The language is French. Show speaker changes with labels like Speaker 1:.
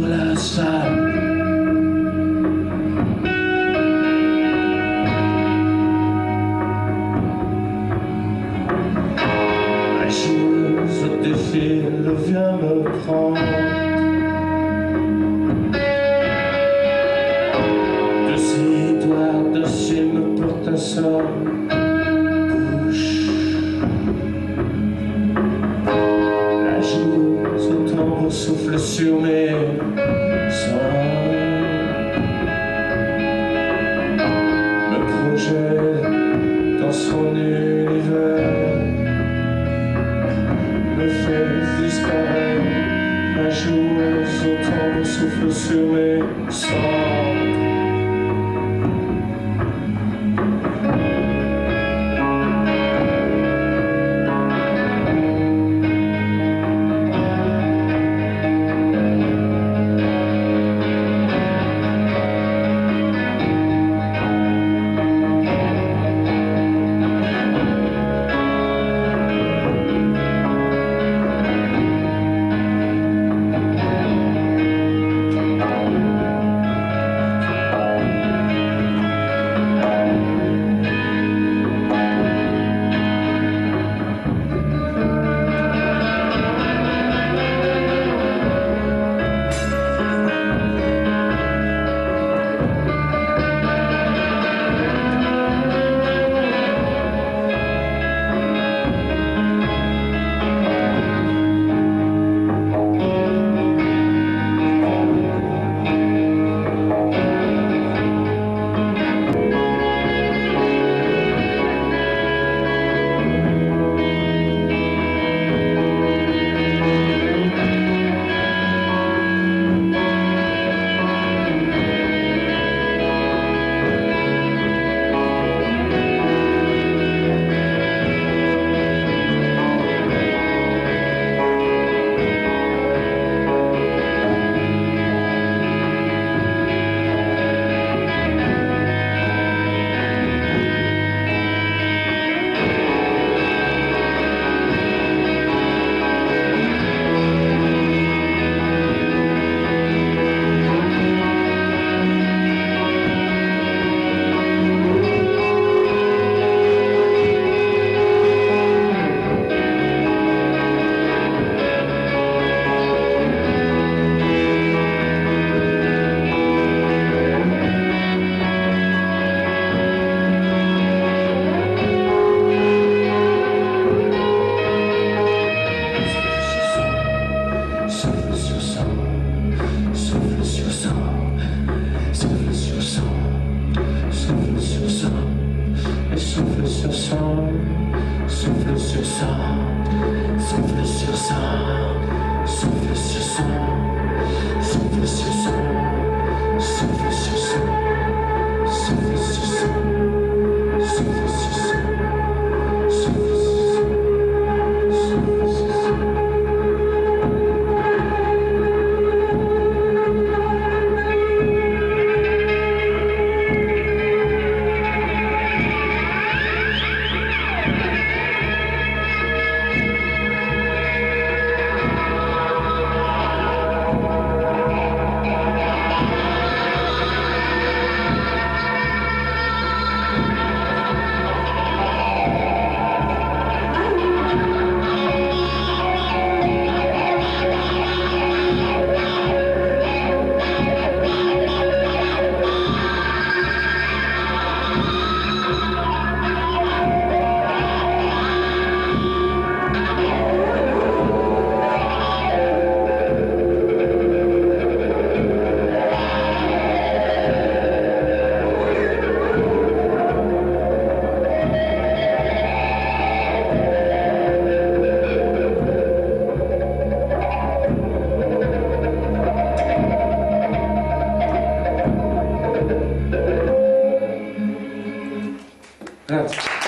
Speaker 1: la salle. La chose défile, vient me prendre. De ses doigts, de ses me porte un sort. sur mes dans son univers. le fait disparaître un jour, autant souffle sur mes sangs. Souffle sur ça, souffle sur ça, souffle sur ça, souffle sur ça, Yes.